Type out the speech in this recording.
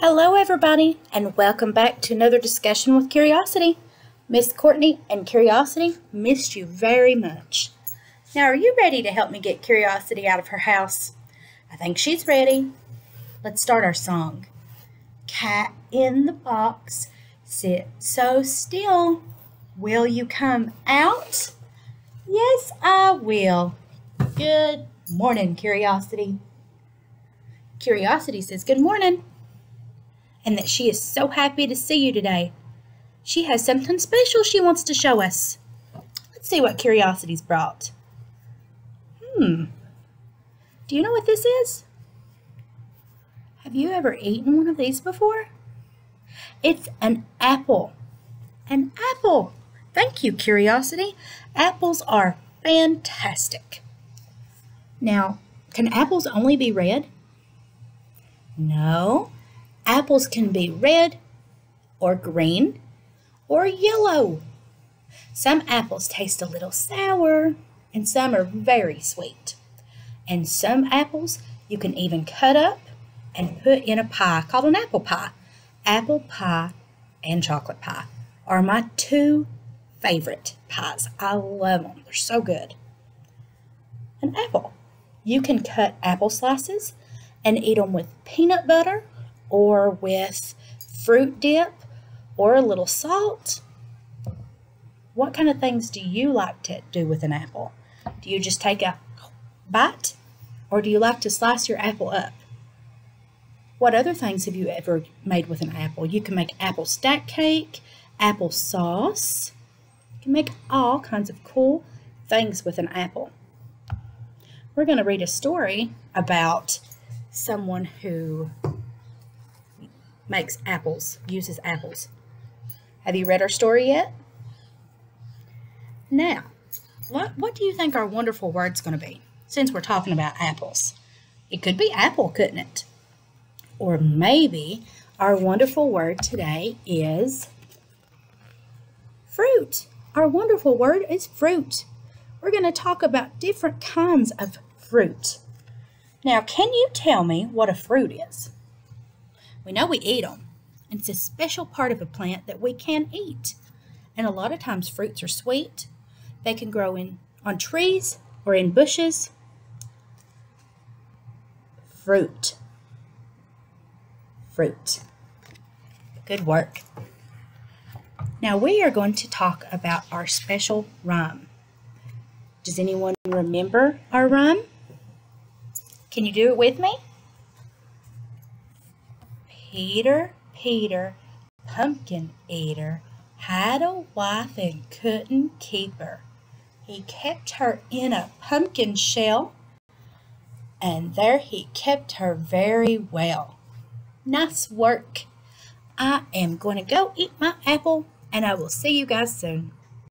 Hello, everybody, and welcome back to another discussion with Curiosity. Miss Courtney and Curiosity missed you very much. Now, are you ready to help me get Curiosity out of her house? I think she's ready. Let's start our song. Cat in the box, sit so still. Will you come out? Yes, I will. Good morning, Curiosity. Curiosity says good morning and that she is so happy to see you today. She has something special she wants to show us. Let's see what Curiosity's brought. Hmm. Do you know what this is? Have you ever eaten one of these before? It's an apple. An apple. Thank you, Curiosity. Apples are fantastic. Now, can apples only be red? No. Apples can be red or green or yellow. Some apples taste a little sour and some are very sweet. And some apples you can even cut up and put in a pie called an apple pie. Apple pie and chocolate pie are my two favorite pies. I love them. They're so good. An apple. You can cut apple slices and eat them with peanut butter or with fruit dip or a little salt. What kind of things do you like to do with an apple? Do you just take a bite or do you like to slice your apple up? What other things have you ever made with an apple? You can make apple stack cake, apple sauce. You can make all kinds of cool things with an apple. We're going to read a story about someone who makes apples, uses apples. Have you read our story yet? Now, what, what do you think our wonderful word's going to be since we're talking about apples? It could be apple, couldn't it? Or maybe our wonderful word today is fruit. Our wonderful word is fruit. We're going to talk about different kinds of fruit. Now, can you tell me what a fruit is? We know we eat them. It's a special part of a plant that we can eat. And a lot of times fruits are sweet. They can grow in on trees or in bushes. Fruit. Fruit. Good work. Now we are going to talk about our special rhyme. Does anyone remember our rhyme? Can you do it with me? Peter, Peter, pumpkin eater, had a wife and couldn't keep her. He kept her in a pumpkin shell, and there he kept her very well. Nice work. I am going to go eat my apple, and I will see you guys soon.